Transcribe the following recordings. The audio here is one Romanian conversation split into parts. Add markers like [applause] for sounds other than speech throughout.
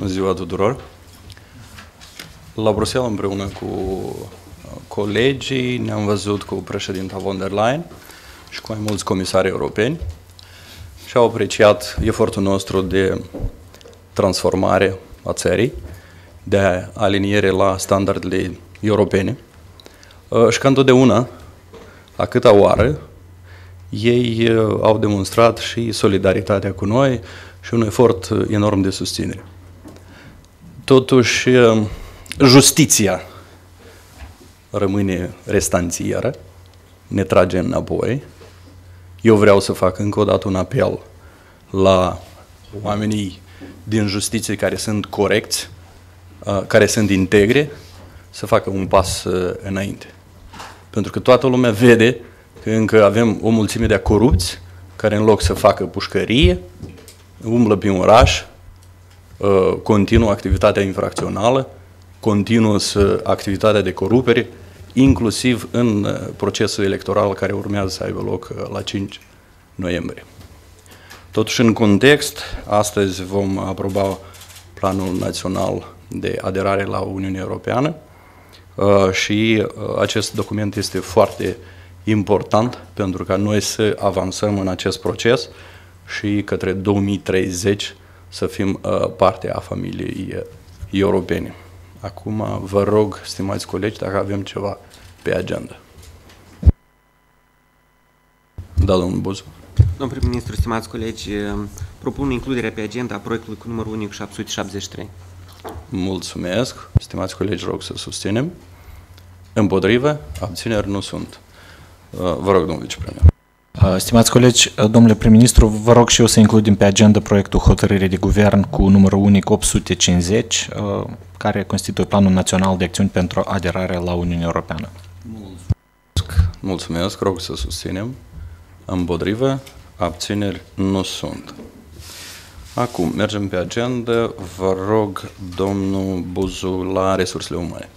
Bună ziua tuturor! La Bruxelles împreună cu colegii ne-am văzut cu președinta von der Leyen și cu mai mulți comisari europeni și au apreciat efortul nostru de transformare a țării, de aliniere la standardele europene și ca întotdeauna, a câta oară, ei au demonstrat și solidaritatea cu noi și un efort enorm de susținere. Totuși, justiția rămâne restanțieră, ne trage înapoi. Eu vreau să fac încă o dată un apel la oamenii din justiție care sunt corecți, care sunt integre, să facă un pas înainte. Pentru că toată lumea vede că încă avem o mulțime de corupți care în loc să facă pușcărie, umblă pe un oraș, uh, continuă activitatea infracțională, continuă activitatea de corupere, inclusiv în uh, procesul electoral care urmează să aibă loc uh, la 5 noiembrie. Totuși, în context, astăzi vom aproba Planul Național de Aderare la Uniunea Europeană și acest document este foarte important pentru ca noi să avansăm în acest proces și către 2030 să fim uh, parte a familiei uh, europene. Acum vă rog, stimați colegi, dacă avem ceva pe agenda. Da, domnul Buzu. Domnul prim-ministru, stimați colegi, uh, propun includerea pe agenda a proiectului cu numărul unic 773. Mulțumesc. Stimați colegi, rog să susținem. Împotrivă, abțineri nu sunt. Vă rog, domnul vicepremier. Stimați colegi, domnule prim-ministru, vă rog și eu să includem pe agenda proiectul hotărâre de guvern cu numărul unic 850, care constituie Planul Național de Acțiuni pentru aderare la Uniunea Europeană. Mulțumesc, Mulțumesc. rog să susținem. Împotrivă, abțineri nu sunt. Acum, mergem pe agenda. Vă rog, domnul Buzu, la resursele umane.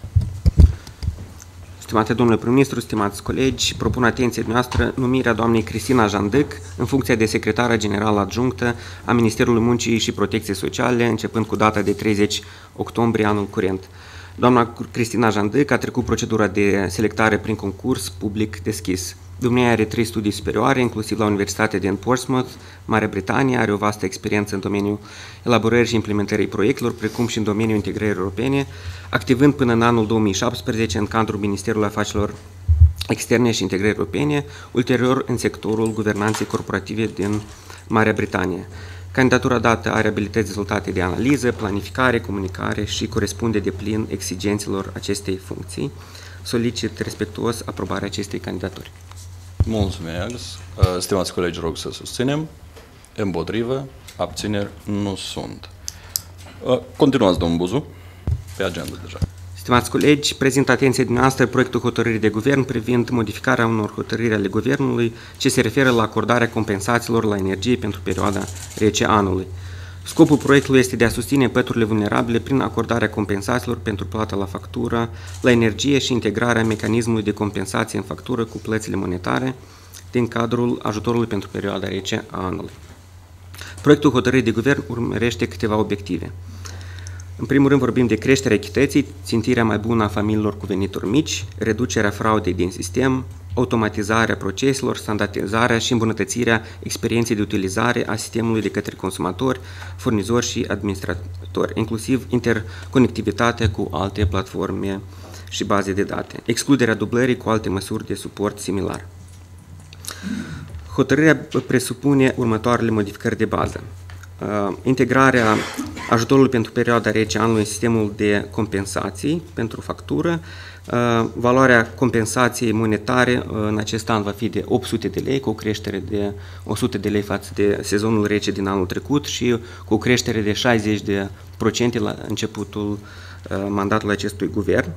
Stimate domnule prim-ministru, stimați colegi, propun atenție noastră numirea doamnei Cristina Jandăc în funcția de secretară generală adjunctă a Ministerului Muncii și Protecției Sociale, începând cu data de 30 octombrie anul curent. Doamna Cristina Jandăc a trecut procedura de selectare prin concurs public deschis. Dumnezeu are trei studii superioare, inclusiv la Universitatea din Portsmouth, Marea Britanie, are o vastă experiență în domeniul elaborării și implementării proiectelor, precum și în domeniul integrării europene, activând până în anul 2017 în cadrul Ministerului Afacerilor Externe și Integrării Europene, ulterior în sectorul guvernanței corporative din Marea Britanie. Candidatura dată are abilități rezultate de analiză, planificare, comunicare și corespunde de plin exigențelor acestei funcții. Solicit respectuos aprobarea acestei candidaturi. Mulțumesc. Uh, stimați colegi, rog să susținem. Împotrivă, abțineri nu sunt. Uh, continuați, domnul Buzu, pe agenda deja. Stimați colegi, prezint atenție dumneavoastră proiectul hotărârii de guvern privind modificarea unor hotărâri ale guvernului ce se referă la acordarea compensațiilor la energie pentru perioada rece anului. Scopul proiectului este de a susține păturile vulnerabile prin acordarea compensațiilor pentru plata la factură, la energie și integrarea mecanismului de compensație în factură cu plățile monetare din cadrul ajutorului pentru perioada rece a anului. Proiectul hotărârii de guvern urmărește câteva obiective. În primul rând vorbim de creșterea echității, țintirea mai bună a familiilor cu venituri mici, reducerea fraudei din sistem, automatizarea proceselor, standardizarea și îmbunătățirea experienței de utilizare a sistemului de către consumatori, furnizori și administratori, inclusiv interconectivitatea cu alte platforme și baze de date, excluderea dublării cu alte măsuri de suport similar. Hotărârea presupune următoarele modificări de bază. Uh, integrarea ajutorului pentru perioada rece anului în sistemul de compensații pentru factură, uh, valoarea compensației monetare uh, în acest an va fi de 800 de lei, cu o creștere de 100 de lei față de sezonul rece din anul trecut și cu o creștere de 60 de procente la începutul mandatului acestui guvern.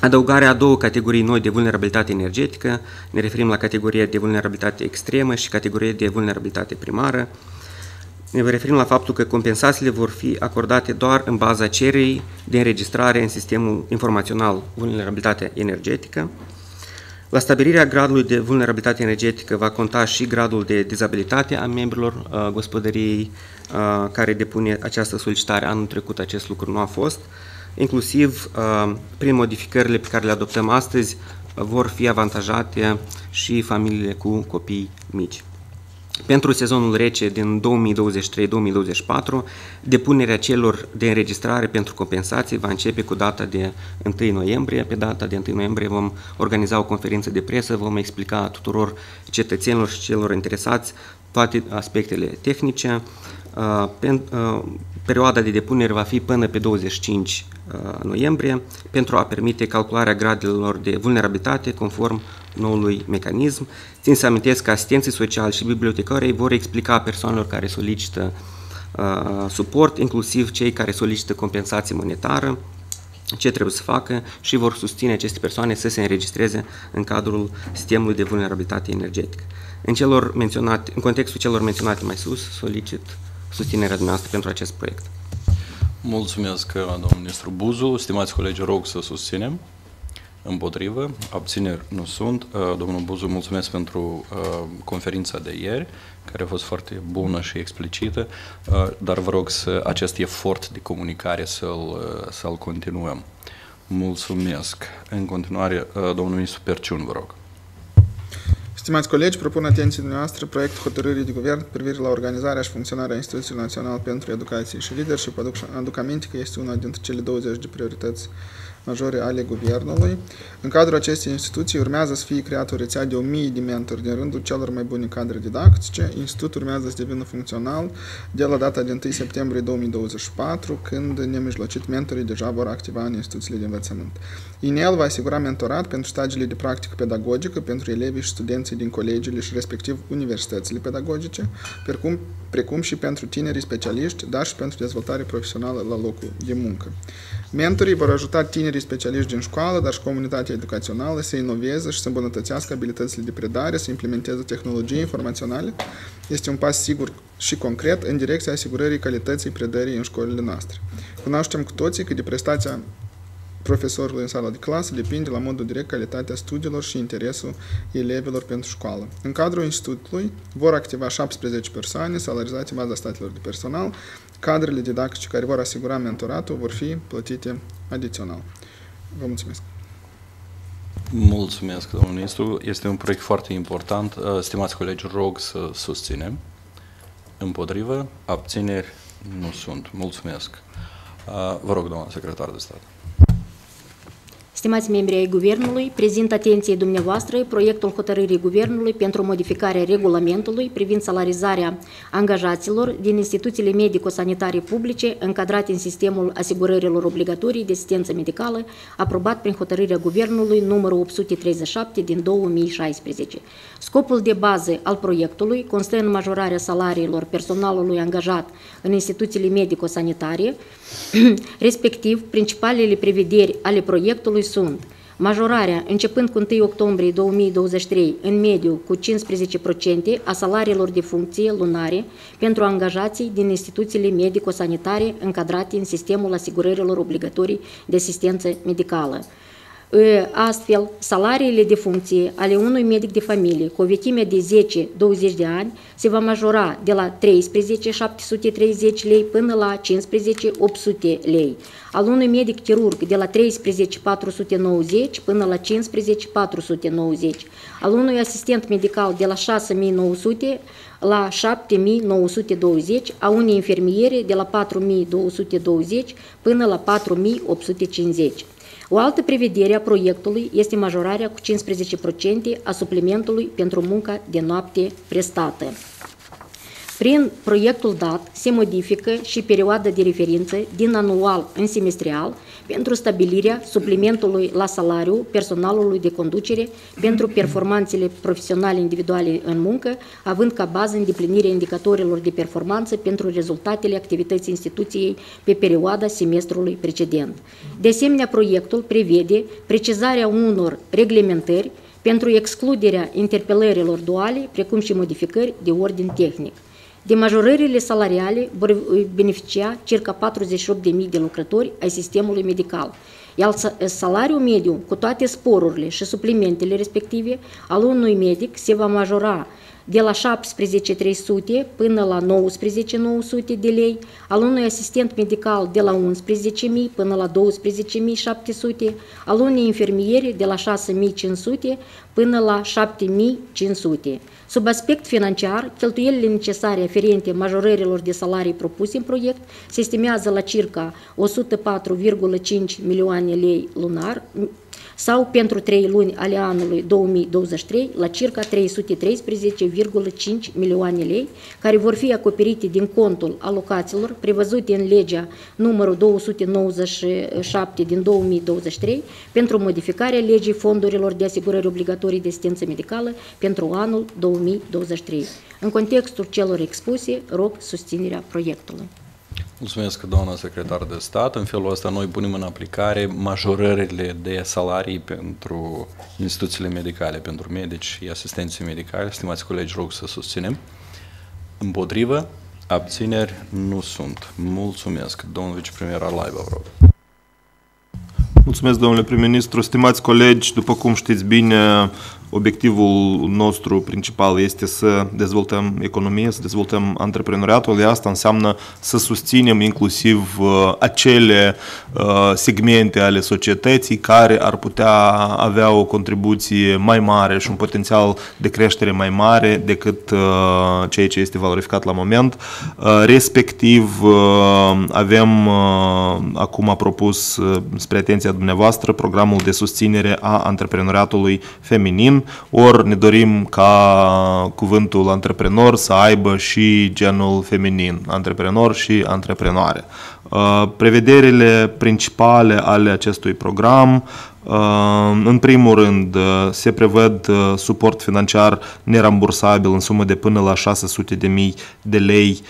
Adăugarea a două categorii noi de vulnerabilitate energetică, ne referim la categoria de vulnerabilitate extremă și categoria de vulnerabilitate primară, ne referim la faptul că compensațiile vor fi acordate doar în baza cererii de înregistrare în sistemul informațional vulnerabilitate energetică. La stabilirea gradului de vulnerabilitate energetică va conta și gradul de dizabilitate a membrilor uh, gospodăriei uh, care depune această solicitare. Anul trecut acest lucru nu a fost. Inclusiv, uh, prin modificările pe care le adoptăm astăzi, uh, vor fi avantajate și familiile cu copii mici. Pentru sezonul rece din 2023-2024, depunerea celor de înregistrare pentru compensații va începe cu data de 1 noiembrie. Pe data de 1 noiembrie vom organiza o conferință de presă, vom explica tuturor cetățenilor și celor interesați toate aspectele tehnice. Uh, uh, perioada de depunere va fi până pe 25 uh, noiembrie pentru a permite calcularea gradelor de vulnerabilitate conform noului mecanism. Țin să amintesc că asistenții sociali și bibliotecarii vor explica persoanelor care solicită uh, suport, inclusiv cei care solicită compensație monetară, ce trebuie să facă și vor susține aceste persoane să se înregistreze în cadrul sistemului de vulnerabilitate energetică. În, celor menționate, în contextul celor menționate mai sus, solicit susținerea dumneavoastră pentru acest proiect. Mulțumesc, domnul ministru Buzu. Stimați colegi, rog să susținem. Împotrivă, abțineri nu sunt. Uh, domnul Buzu, mulțumesc pentru uh, conferința de ieri, care a fost foarte bună și explicită, uh, dar vă rog să acest efort de comunicare să-l, să-l continuăm. Mulțumesc. În continuare, domnul ministru Perciun, vă rog. Stimați colegi, propun atenție dumneavoastră proiectul hotărârii de guvern cu privire la organizarea și funcționarea Instituției Naționale pentru Educație și Leadership. Aduc, aduc aminte că este una dintre cele 20 de priorități majore ale guvernului. În cadrul acestei instituții urmează să fie creată o rețea de 1000 de mentori din rândul celor mai buni cadre didactice. Institutul urmează să devină funcțional de la data de 1 septembrie 2024, când nemijlocit mentorii deja vor activa în instituțiile de învățământ. INEL va asigura mentorat pentru stagiile de practică pedagogică pentru elevii și studenții din colegiile și respectiv universitățile pedagogice, precum, precum și pentru tinerii specialiști, dar și pentru dezvoltare profesională la locul de muncă. Mentorii vor ajuta tinerii specialiști din școală, dar și comunitatea educațională să inoveze și să îmbunătățească abilitățile de predare, să implementeze tehnologii informaționale. Este un pas sigur și concret în direcția asigurării calității predării în școlile noastre. Cunoaștem cu toții că de prestația profesorului în sala de clasă depinde la modul direct calitatea studiilor și interesul elevilor pentru școală. În cadrul institutului vor activa 17 persoane salarizate în baza statelor de personal. Cadrele didactice care vor asigura mentoratul vor fi plătite adițional. Vă mulțumesc! Mulțumesc, domnul ministru. Este un proiect foarte important. Uh, stimați colegi, rog să susținem. Împotrivă, abțineri nu sunt. Mulțumesc. Uh, vă rog, domnul secretar de stat. Stimați membri ai Guvernului, prezint atenției dumneavoastră proiectul hotărârii Guvernului pentru modificarea regulamentului privind salarizarea angajaților din instituțiile medico-sanitare publice încadrate în sistemul asigurărilor obligatorii de asistență medicală, aprobat prin hotărârea Guvernului numărul 837 din 2016. Scopul de bază al proiectului constă în majorarea salariilor personalului angajat în instituțiile medico-sanitare, [clears throat] respectiv principalele prevederi ale proiectului sunt majorarea, începând cu 1 octombrie 2023, în mediu cu 15% a salariilor de funcție lunare pentru angajații din instituțiile medico-sanitare încadrate în sistemul asigurărilor obligatorii de asistență medicală. Astfel, salariile de funcție ale unui medic de familie cu o vechime de 10-20 de ani se va majora de la 13.730 lei până la 15.800 lei, al unui medic chirurg de la 13.490 până la 15.490, al unui asistent medical de la 6.900 la 7.920, a unei infermiere de la 4.220 până la 4.850. O altă prevedere a proiectului este majorarea cu 15% a suplimentului pentru munca de noapte prestată. Prin proiectul dat se modifică și perioada de referință din anual în semestrial pentru stabilirea suplimentului la salariu personalului de conducere pentru performanțele profesionale individuale în muncă, având ca bază îndeplinirea indicatorilor de performanță pentru rezultatele activității instituției pe perioada semestrului precedent. De asemenea, proiectul prevede precizarea unor reglementări pentru excluderea interpelărilor duale, precum și modificări de ordin tehnic. De majorările salariale vor beneficia circa 48.000 de lucrători ai sistemului medical. iar salariul mediu cu toate sporurile și suplimentele respective al unui medic se va majora de la 17.300 până la 19.900 de lei, al unui asistent medical de la 11.000 până la 12.700, al unei infermiere de la 6.500 până la 7.500. Sub aspect financiar, cheltuielile necesare aferente majorărilor de salarii propuse în proiect se estimează la circa 104,5 milioane lei lunar, sau pentru 3 luni ale anului 2023 la circa 313,5 milioane lei, care vor fi acoperite din contul alocațiilor prevăzute în legea numărul 297 din 2023 pentru modificarea legii fondurilor de asigurări obligatorii de asistență medicală pentru anul 2023. În contextul celor expuse, rog susținerea proiectului. Mulțumesc, doamna secretar de stat. În felul ăsta noi punem în aplicare majorările de salarii pentru instituțiile medicale, pentru medici și asistenții medicali. Stimați colegi, rog să susținem. Împotrivă, abțineri nu sunt. Mulțumesc. Domnul vicepremier Alaiba, vă rog. Mulțumesc, domnule prim-ministru. Stimați colegi, după cum știți bine, Obiectivul nostru principal este să dezvoltăm economie, să dezvoltăm antreprenoriatul, iar asta înseamnă să susținem inclusiv uh, acele uh, segmente ale societății care ar putea avea o contribuție mai mare și un potențial de creștere mai mare decât uh, ceea ce este valorificat la moment. Respectiv, avem acum propus spre atenția dumneavoastră programul de susținere a antreprenoriatului feminin ori ne dorim ca cuvântul antreprenor să aibă și genul feminin, antreprenor și antreprenoare. Uh, prevederile principale ale acestui program uh, în primul rând, uh, se prevăd suport financiar nerambursabil în sumă de până la 600.000 de lei,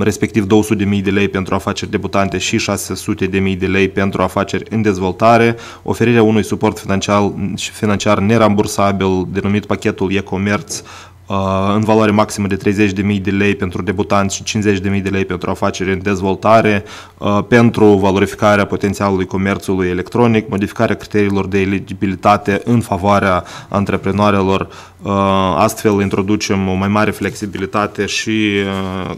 respectiv 200.000 de lei pentru afaceri debutante și 600.000 de lei pentru afaceri în dezvoltare, oferirea unui suport financiar, financiar nerambursabil denumit pachetul e-commerț Uh, în valoare maximă de 30.000 de lei pentru debutanți și 50.000 de lei pentru afaceri în dezvoltare, uh, pentru valorificarea potențialului comerțului electronic, modificarea criteriilor de eligibilitate în favoarea antreprenoarelor Uh, astfel introducem o mai mare flexibilitate și uh,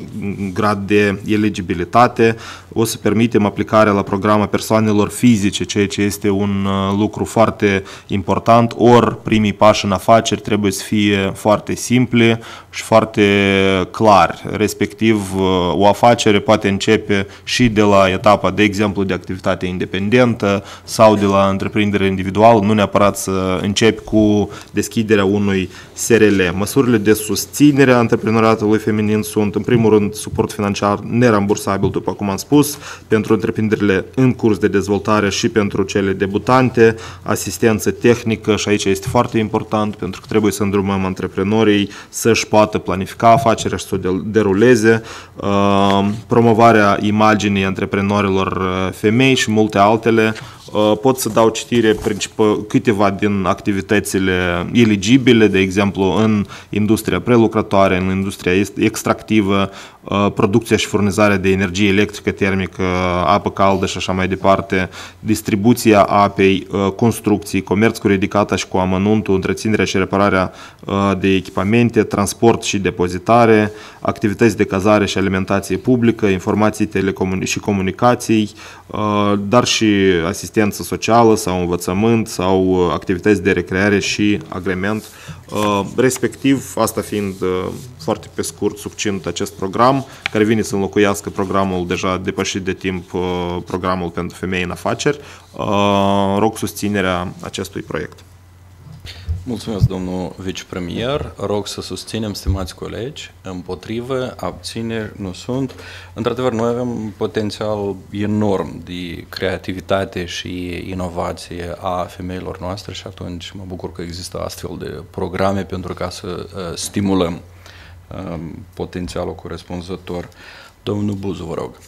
grad de eligibilitate. O să permitem aplicarea la programa persoanelor fizice, ceea ce este un uh, lucru foarte important. Ori primii pași în afaceri trebuie să fie foarte simple și foarte clar. Respectiv, o afacere poate începe și de la etapa, de exemplu, de activitate independentă sau de la întreprindere individuală, nu neapărat să începi cu deschiderea unui SRL. Măsurile de susținere a antreprenoriatului feminin sunt, în primul rând, suport financiar nerambursabil, după cum am spus, pentru întreprinderile în curs de dezvoltare și pentru cele debutante, asistență tehnică și aici este foarte important pentru că trebuie să îndrumăm antreprenorii să-și poată planifica afacerea și să o deruleze, uh, promovarea imaginii antreprenorilor uh, femei și multe altele, Uh, pot să dau citire câteva din activitățile eligibile, de exemplu în industria prelucrătoare, în industria extractivă, uh, producția și furnizarea de energie electrică termică, apă caldă și așa mai departe, distribuția apei, uh, construcții, comerț cu ridicata și cu amănuntul, întreținerea și repararea de echipamente, transport și depozitare, activități de cazare și alimentație publică, informații telecomun- și comunicații, dar și asistență asistență socială sau învățământ sau uh, activități de recreare și agrement, uh, respectiv, asta fiind uh, foarte pe scurt, succint acest program, care vine să înlocuiască programul deja depășit de timp, programul pentru femei în afaceri, rog susținerea acestui proiect. Mulțumesc, domnul vicepremier. Rog să susținem, stimați colegi, împotrivă, abțineri nu sunt. Într-adevăr, noi avem potențial enorm de creativitate și inovație a femeilor noastre și atunci mă bucur că există astfel de programe pentru ca să uh, stimulăm uh, potențialul corespunzător. Domnul Buzu, vă rog.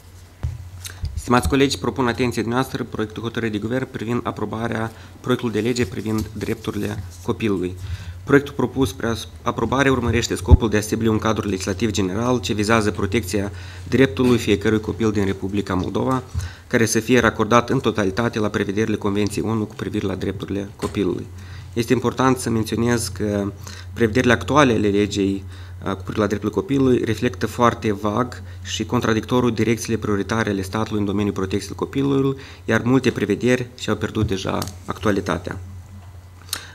Stimați colegi, propun atenție noastră proiectul hotărârii de guvern privind aprobarea proiectului de lege privind drepturile copilului. Proiectul propus spre aprobare urmărește scopul de a stabili un cadru legislativ general ce vizează protecția dreptului fiecărui copil din Republica Moldova, care să fie racordat în totalitate la prevederile Convenției ONU cu privire la drepturile copilului. Este important să menționez că prevederile actuale ale legei cu privire la dreptul copilului reflectă foarte vag și contradictoriu direcțiile prioritare ale statului în domeniul protecției copilului, iar multe prevederi și-au pierdut deja actualitatea.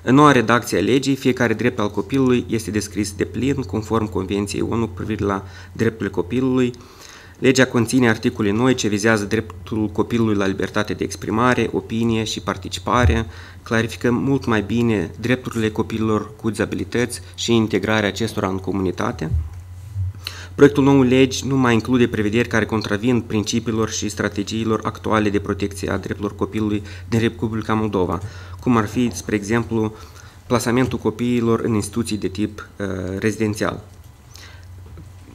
În noua redacție a legii, fiecare drept al copilului este descris de plin, conform Convenției ONU cu privire la drepturile copilului. Legea conține articole noi ce vizează dreptul copilului la libertate de exprimare, opinie și participare, clarifică mult mai bine drepturile copiilor cu dizabilități și integrarea acestora în comunitate. Proiectul nou legi nu mai include prevederi care contravin principiilor și strategiilor actuale de protecție a drepturilor copilului din Republica Moldova, cum ar fi, spre exemplu, plasamentul copiilor în instituții de tip uh, rezidențial.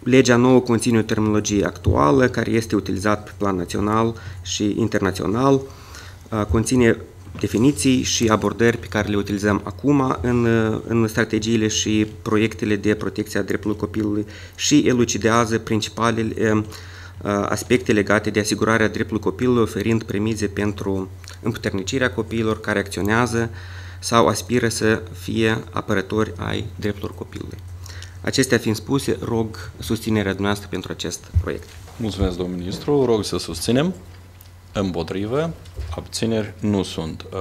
Legea nouă conține o terminologie actuală care este utilizată pe plan național și internațional, uh, conține definiții și abordări pe care le utilizăm acum în, în strategiile și proiectele de protecție a dreptului copilului și elucidează principalele uh, aspecte legate de asigurarea dreptului copilului, oferind premize pentru împuternicirea copiilor care acționează sau aspiră să fie apărători ai drepturilor copilului. Acestea fiind spuse, rog susținerea dumneavoastră pentru acest proiect. Mulțumesc, domnul ministru. Rog să susținem. Împotrivă, abțineri nu sunt. Uh,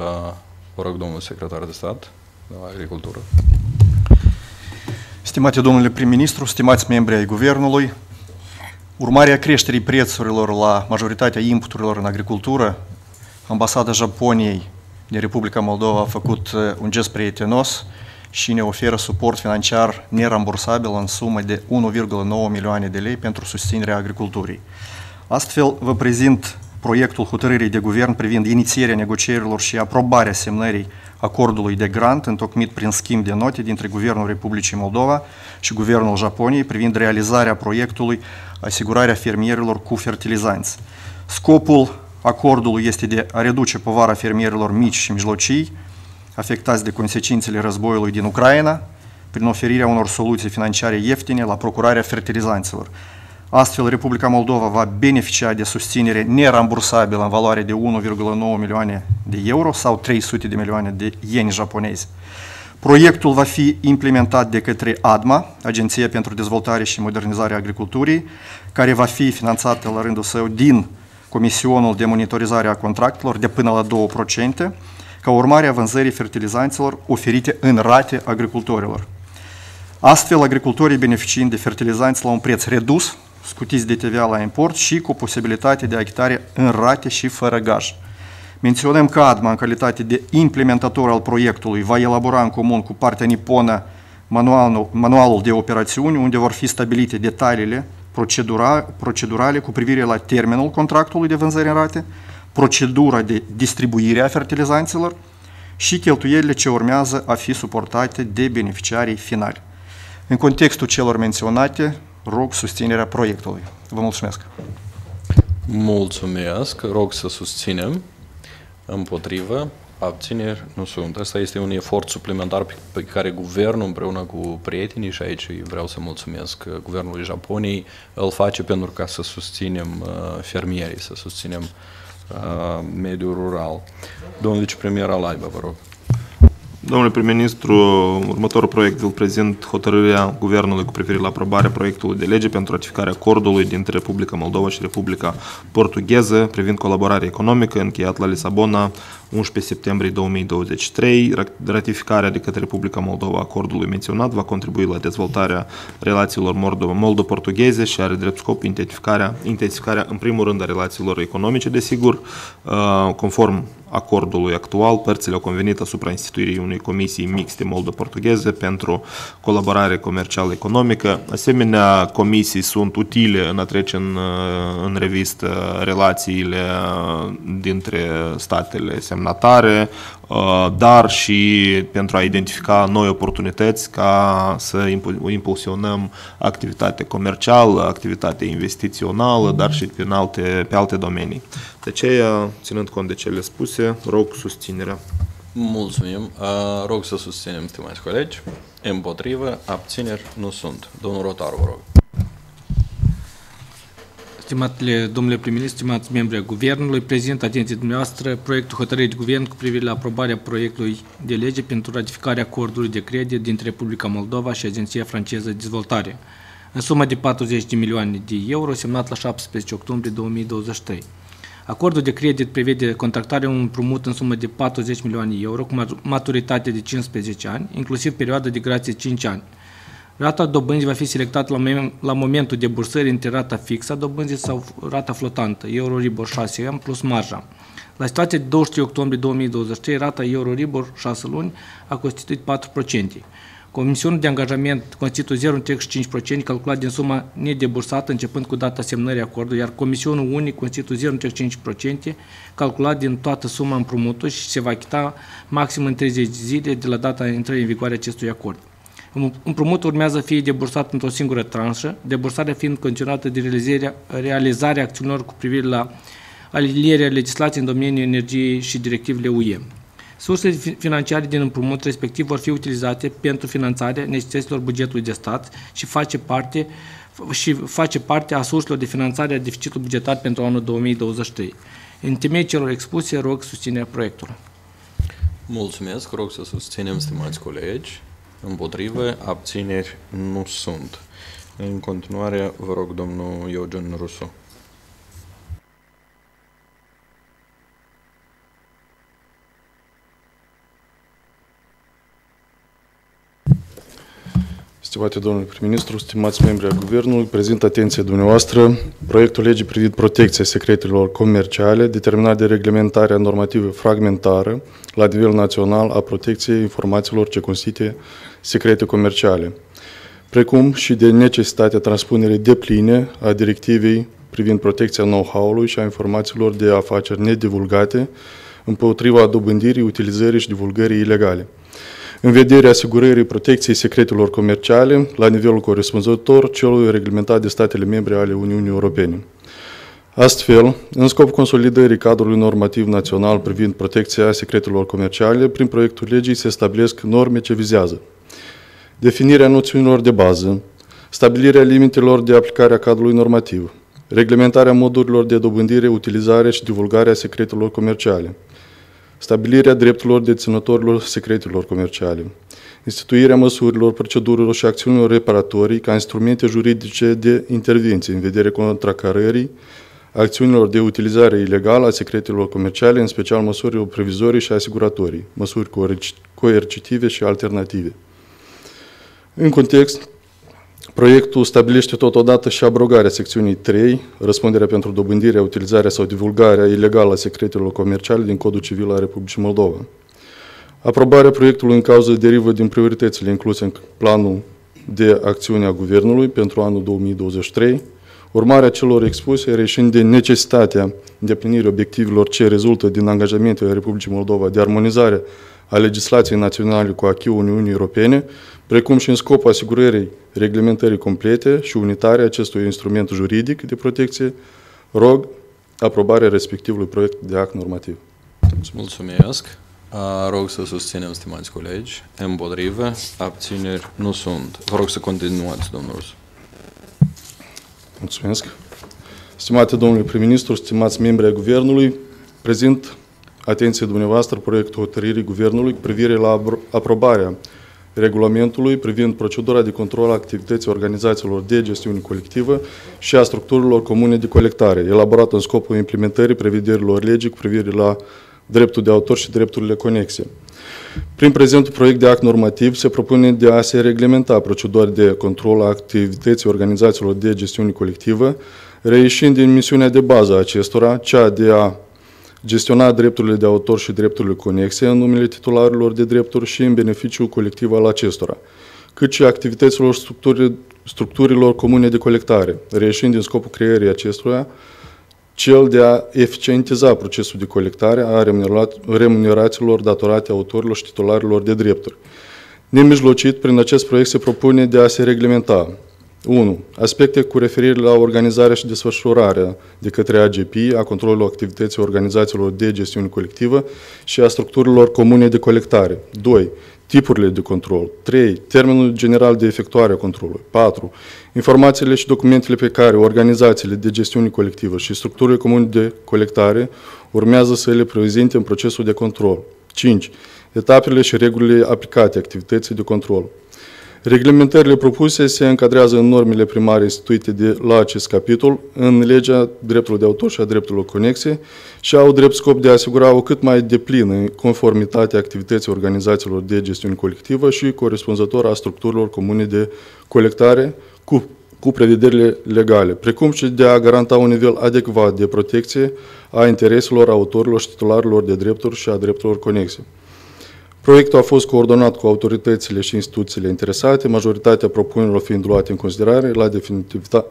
vă rog, domnul secretar de stat de la Agricultură. Stimate domnule prim-ministru, stimați membri ai Guvernului, urmarea creșterii prețurilor la majoritatea inputurilor în agricultură, ambasada Japoniei din Republica Moldova a făcut uh, un gest prietenos și ne oferă suport financiar nerambursabil în sumă de 1,9 milioane de lei pentru susținerea agriculturii. Astfel, vă prezint proiectul hotărârii de guvern privind inițierea negocierilor și aprobarea semnării acordului de grant întocmit prin schimb de note dintre Guvernul Republicii Moldova și Guvernul Japoniei privind realizarea proiectului asigurarea fermierilor cu fertilizanți. Scopul acordului este de a reduce povara fermierilor mici și mijlocii afectați de consecințele războiului din Ucraina prin oferirea unor soluții financiare ieftine la procurarea fertilizanților. Astfel, Republica Moldova va beneficia de susținere nerambursabilă în valoare de 1,9 milioane de euro sau 300 de milioane de ieni japonezi. Proiectul va fi implementat de către ADMA, Agenția pentru Dezvoltare și Modernizare a Agriculturii, care va fi finanțată la rândul său din Comisionul de Monitorizare a Contractelor de până la 2%, ca urmare a vânzării fertilizanților oferite în rate agricultorilor. Astfel, agricultorii beneficiind de fertilizanți la un preț redus, scutiți de TVA la import și cu posibilitate de achitare în rate și fără gaj. Menționăm că ADMA, în calitate de implementator al proiectului, va elabora în comun cu partea niponă manualul, manualul de operațiuni, unde vor fi stabilite detaliile procedura, procedurale cu privire la termenul contractului de vânzări în rate, procedura de distribuire a fertilizanților și cheltuielile ce urmează a fi suportate de beneficiarii finali. În contextul celor menționate, rog susținerea proiectului. Vă mulțumesc! Mulțumesc, rog să susținem. Împotrivă, abțineri nu sunt. Asta este un efort suplimentar pe care guvernul împreună cu prietenii și aici vreau să mulțumesc guvernului Japoniei îl face pentru ca să susținem uh, fermierii, să susținem uh, mediul rural. Domnul vicepremier Alaiba, vă rog. Domnule prim-ministru, următorul proiect îl prezint hotărârea Guvernului cu privire la aprobarea proiectului de lege pentru ratificarea acordului dintre Republica Moldova și Republica Portugheză privind colaborarea economică încheiat la Lisabona 11 septembrie 2023. Ratificarea de către Republica Moldova acordului menționat va contribui la dezvoltarea relațiilor moldo-portugheze și are drept scop intensificarea, intensificarea în primul rând a relațiilor economice, desigur, uh, conform acordului actual, părțile au convenit asupra instituirii unei comisii mixte moldo-portugheze pentru colaborare comercială economică. Asemenea, comisii sunt utile în a trece în, în revistă relațiile dintre statele semnatare, dar și pentru a identifica noi oportunități ca să impulsionăm activitatea comercială, activitatea investițională, dar și pe alte, pe alte domenii. De aceea, ținând cont de cele spuse, rog susținerea. Mulțumim. Uh, rog să susținem, stimați colegi. Împotrivă, abțineri nu sunt. Domnul Rotaru, vă rog. Stimatele domnule prim-ministru, stimați membri ai Guvernului, prezint atenție dumneavoastră proiectul hotărârii de Guvern cu privire la aprobarea proiectului de lege pentru ratificarea acordului de credit dintre Republica Moldova și Agenția franceză de dezvoltare, în sumă de 40 de milioane de euro, semnat la 17 octombrie 2023. Acordul de credit prevede contractarea unui împrumut în sumă de 40 milioane euro cu maturitate de 15 ani, inclusiv perioada de grație 5 ani. Rata dobânzii va fi selectată la, la momentul de bursări între rata fixă a dobânzii sau rata flotantă, Euroribor 6 ani plus marja. La situația de 23 octombrie 2023, rata Euroribor 6 luni a constituit 4%. Comisionul de angajament constituie 0,5% calculat din suma nedebursată începând cu data semnării acordului, iar comisionul unic constituie 0,5% calculat din toată suma împrumutului și se va achita maxim în 30 zile de la data intrării în vigoare acestui acord. Împrumutul urmează să fie debursat într-o singură tranșă, debursarea fiind condiționată de realizarea, realizarea acțiunilor cu privire la alilierea legislației în domeniul energiei și directivele UE. Sursele financiare din împrumut respectiv vor fi utilizate pentru finanțarea necesităților bugetului de stat și face parte și face parte a surselor de finanțare a deficitului bugetar pentru anul 2023. În temei celor expuse, rog susținerea proiectului. Mulțumesc, rog să susținem, stimați colegi. Împotrivă, abțineri nu sunt. În continuare, vă rog, domnul Eugen Rusu. Stimate domnule prim-ministru, stimați membri ai Guvernului, prezint atenție dumneavoastră proiectul legii privind protecția secretelor comerciale, determinat de reglementarea normativă fragmentară la nivel național a protecției informațiilor ce constituie secrete comerciale, precum și de necesitatea transpunerii depline a directivei privind protecția know-how-ului și a informațiilor de afaceri nedivulgate împotriva dobândirii, utilizării și divulgării ilegale în vederea asigurării protecției secretelor comerciale la nivelul corespunzător celui reglementat de statele membre ale Uniunii Europene. Astfel, în scop consolidării cadrului normativ național privind protecția secretelor comerciale, prin proiectul legii se stabilesc norme ce vizează definirea noțiunilor de bază, stabilirea limitelor de aplicare a cadrului normativ, reglementarea modurilor de dobândire, utilizare și divulgare a secretelor comerciale, stabilirea drepturilor deținătorilor secretelor comerciale, instituirea măsurilor, procedurilor și acțiunilor reparatorii ca instrumente juridice de intervenție în vedere contracarării acțiunilor de utilizare ilegală a secretelor comerciale, în special măsurilor previzorii și asiguratorii, măsuri coercitive și alternative. În context, Proiectul stabilește totodată și abrogarea secțiunii 3, răspunderea pentru dobândirea, utilizarea sau divulgarea ilegală a secretelor comerciale din Codul Civil al Republicii Moldova. Aprobarea proiectului în cauză derivă din prioritățile incluse în planul de acțiune a Guvernului pentru anul 2023, urmarea celor expuse reșind de necesitatea îndeplinirii obiectivelor ce rezultă din angajamentul Republicii Moldova de armonizare a legislației naționale cu acquis Uniunii Europene, precum și în scopul asigurării reglementării complete și unitare a acestui instrument juridic de protecție, rog aprobarea respectivului proiect de act normativ. Mulțumesc. Rog să susținem, stimați colegi. Împotrivă, abțineri nu sunt. Vă rog să continuați, domnul Rus. Mulțumesc. Stimate domnule prim-ministru, stimați membri ai Guvernului, prezint atenție dumneavoastră proiectul hotărârii Guvernului cu privire la aprobarea regulamentului privind procedura de control a activității organizațiilor de gestiune colectivă și a structurilor comune de colectare, elaborat în scopul implementării prevederilor legii cu privire la dreptul de autor și drepturile conexe. Prin prezentul proiect de act normativ se propune de a se reglementa procedura de control a activității organizațiilor de gestiune colectivă, reieșind din misiunea de bază a acestora, cea de a gestiona drepturile de autor și drepturile conexe în numele titularilor de drepturi și în beneficiul colectiv al acestora, cât și activităților structurilor comune de colectare, reieșind din scopul creării acestora cel de a eficientiza procesul de colectare a remunerațiilor datorate autorilor și titularilor de drepturi. Nemijlocit, prin acest proiect se propune de a se reglementa 1. Aspecte cu referire la organizarea și desfășurarea de către AGP a controlului activității organizațiilor de gestiune colectivă și a structurilor comune de colectare. 2. Tipurile de control. 3. Termenul general de efectuare a controlului. 4. Informațiile și documentele pe care organizațiile de gestiune colectivă și structurile comune de colectare urmează să le prezinte în procesul de control. 5. Etapele și regulile aplicate activității de control. Reglementările propuse se încadrează în normele primare instituite de la acest capitol, în legea dreptului de autor și a drepturilor conexe și au drept scop de a asigura o cât mai deplină conformitate a activității organizațiilor de gestiune colectivă și corespunzător a structurilor comune de colectare cu, cu prevederile legale, precum și de a garanta un nivel adecvat de protecție a intereselor autorilor și titularilor de drepturi și a drepturilor conexe. Proiectul a fost coordonat cu autoritățile și instituțiile interesate, majoritatea propunerilor fiind luate în considerare la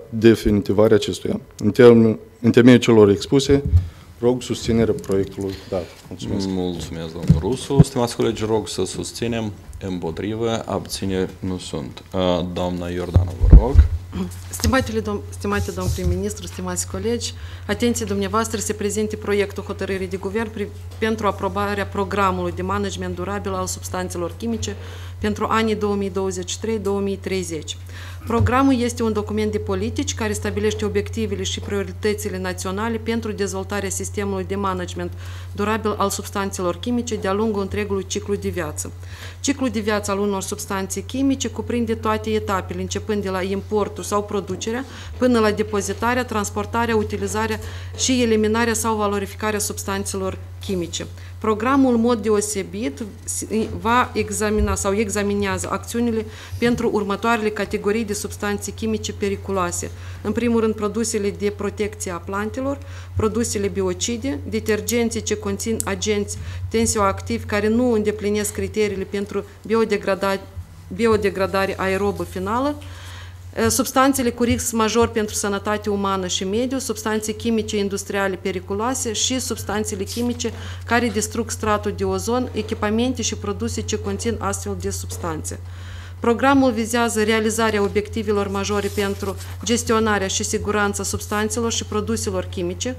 definitivarea acestuia. În, termen, în temeiul celor expuse, rog susținerea proiectului dat. Mulțumesc. Mulțumesc, domnul Rusu. Stimați colegi, rog să susținem, împotrivă, abțineri nu sunt. Doamna Iordana, vă rog. Stimatele dom stimate domn prim-ministru, stimați colegi, atenție dumneavoastră se prezinte proiectul hotărârii de guvern pentru aprobarea programului de management durabil al substanțelor chimice pentru anii 2023-2030. Programul este un document de politici care stabilește obiectivele și prioritățile naționale pentru dezvoltarea sistemului de management durabil al substanțelor chimice de-a lungul întregului ciclu de viață. Ciclul de viață al unor substanțe chimice cuprinde toate etapele, începând de la importul sau producerea, până la depozitarea, transportarea, utilizarea și eliminarea sau valorificarea substanțelor chimice. Programul, în mod deosebit, va examina sau examinează acțiunile pentru următoarele categorii de substanțe chimice periculoase. În primul rând, produsele de protecție a plantelor, produsele biocide, detergenții ce conțin agenți tensioactivi care nu îndeplinesc criteriile pentru biodegradare, biodegradare aerobă finală, substanțele cu risc major pentru sănătate umană și mediu, substanțe chimice industriale periculoase și substanțele chimice care distrug stratul de ozon, echipamente și produse ce conțin astfel de substanțe. Programul vizează realizarea obiectivelor majore pentru gestionarea și siguranța substanțelor și produselor chimice,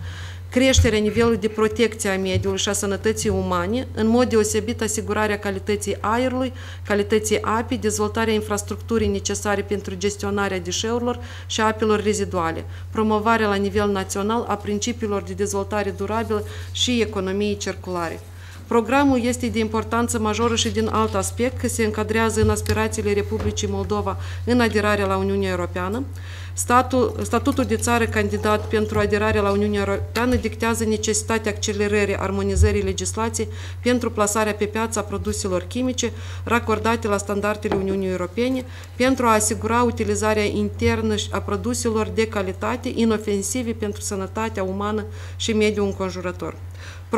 creșterea nivelului de protecție a mediului și a sănătății umane, în mod deosebit asigurarea calității aerului, calității apei, dezvoltarea infrastructurii necesare pentru gestionarea deșeurilor și apelor reziduale, promovarea la nivel național a principiilor de dezvoltare durabilă și economiei circulare. Programul este de importanță majoră și din alt aspect, că se încadrează în aspirațiile Republicii Moldova în aderarea la Uniunea Europeană. Statul, statutul de țară candidat pentru aderarea la Uniunea Europeană dictează necesitatea accelerării armonizării legislației pentru plasarea pe piață a produselor chimice racordate la standardele Uniunii Europene pentru a asigura utilizarea internă a produselor de calitate inofensive pentru sănătatea umană și mediul înconjurător.